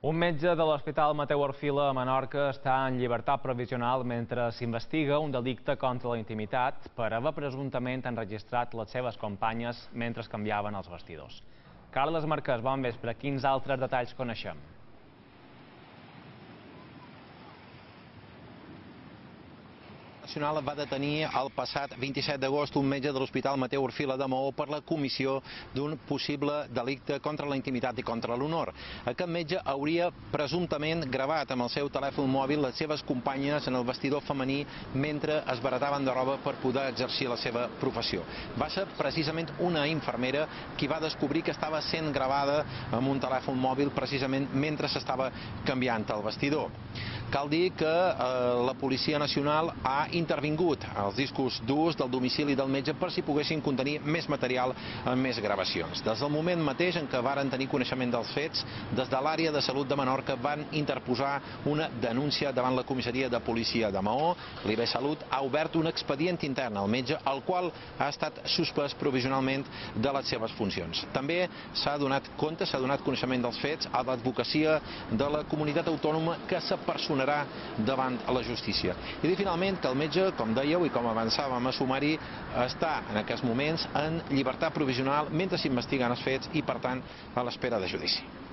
Un metge de l'Hospital Mateu Orfila a Menorca està en llibertat provisional mentre s'investiga un delicte contra la intimitat per haver presumptament enregistrat les seves companyes mentre canviaven els vestidors. Carles Marquès, bon vespre. Quins altres detalls coneixem? Nacional va detenir el passat 27 d'agost un metge de l'Hospital Mateu Orfila de Maó per la comissió d'un possible delicte contra la intimitat i contra l'honor. Aquest metge hauria presumptament gravat amb el seu telèfon mòbil les seves companyes en el vestidor femení mentre es barataven de roba per poder exercir la seva professió. Va ser precisament una infermera qui va descobrir que estava sent gravada amb un telèfon mòbil precisament mentre s'estava canviant el vestidor. Cal dir que eh, la Policia Nacional ha intervingut als discos durs del domicili del metge per si poguessin contenir més material amb més gravacions. Des del moment mateix en què varen tenir coneixement dels fets, des de l'àrea de salut de Menorca van interposar una denúncia davant la comissaria de policia de Maó. L'IB Salut ha obert un expedient intern al metge, el qual ha estat suspès provisionalment de les seves funcions. També s'ha donat compte, s'ha donat coneixement dels fets a l'advocacia de la comunitat autònoma que s'ha personat donarà davant la justícia. I dir finalment que el metge, com dèieu i com avançàvem a sumari, està en aquests moments en llibertat provisional mentre s'investiguen els fets i, per tant, a l'espera de judici.